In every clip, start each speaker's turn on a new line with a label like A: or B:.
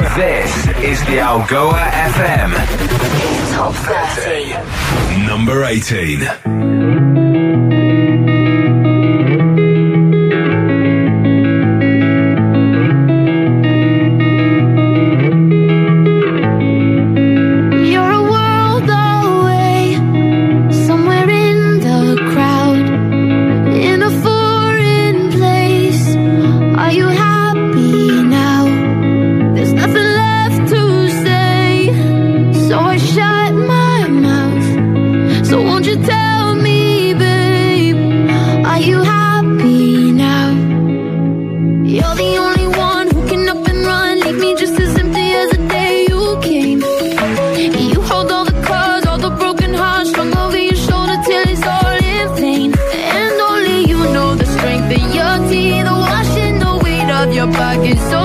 A: This is the Algoa FM. Top 30. Number 18.
B: It's so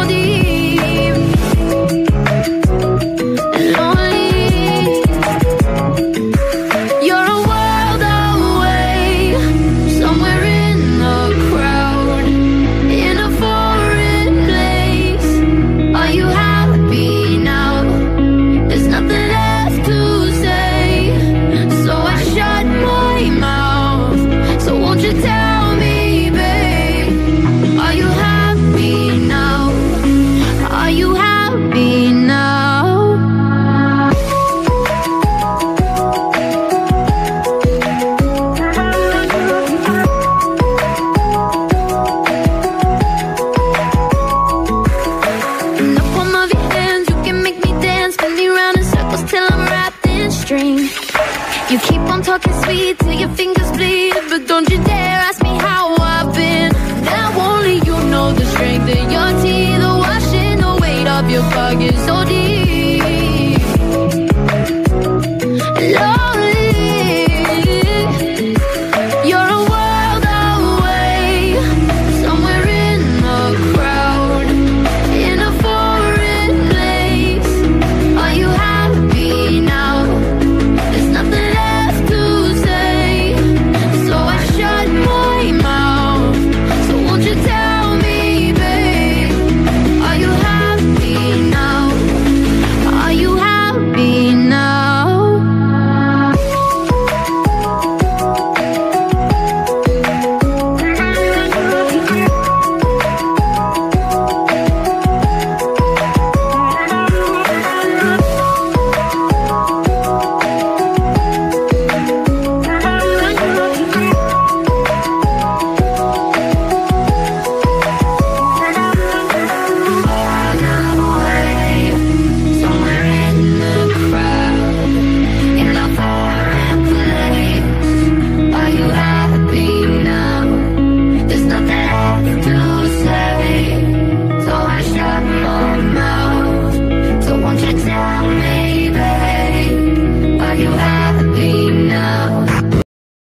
B: talking sweet till your fingers bleed. But don't you dare ask me how I've been. Now only you know the strength in your teeth. The washing the weight of your baggage so deep.